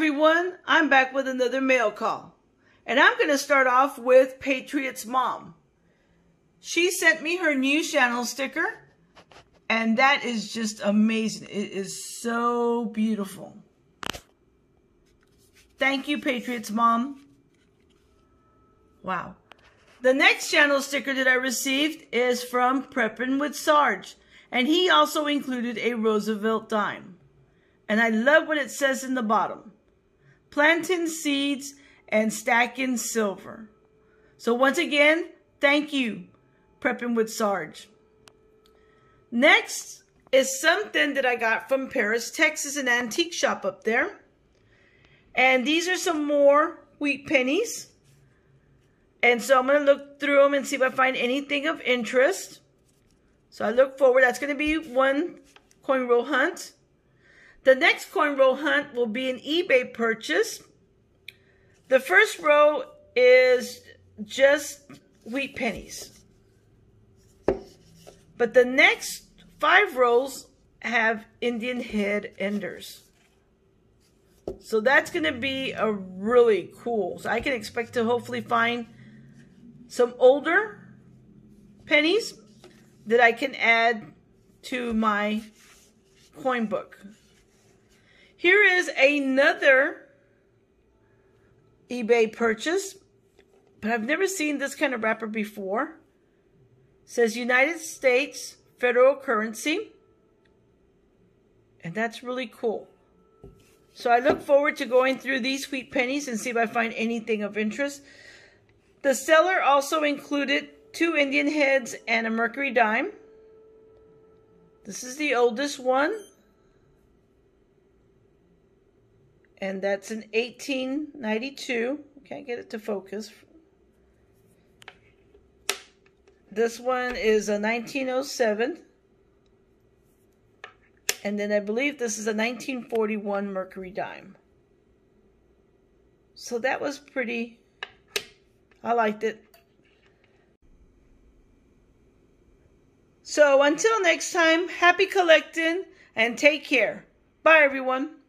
everyone, I'm back with another mail call. And I'm going to start off with Patriot's mom. She sent me her new channel sticker, and that is just amazing. It is so beautiful. Thank you, Patriot's mom. Wow. The next channel sticker that I received is from Preppin' with Sarge, and he also included a Roosevelt dime. And I love what it says in the bottom. Planting seeds and stacking silver. So once again, thank you, Prepping with Sarge. Next is something that I got from Paris, Texas, an antique shop up there. And these are some more wheat pennies. And so I'm going to look through them and see if I find anything of interest. So I look forward. That's going to be one coin roll hunt. The next coin roll hunt will be an eBay purchase. The first row is just wheat pennies. But the next five rows have Indian head enders. So that's going to be a really cool. So I can expect to hopefully find some older pennies that I can add to my coin book. Here is another eBay purchase, but I've never seen this kind of wrapper before. It says United States Federal Currency. And that's really cool. So I look forward to going through these wheat pennies and see if I find anything of interest. The seller also included two Indian heads and a mercury dime. This is the oldest one. And that's in 1892. Can't get it to focus. This one is a 1907. And then I believe this is a 1941 Mercury dime. So that was pretty, I liked it. So until next time, happy collecting and take care. Bye everyone.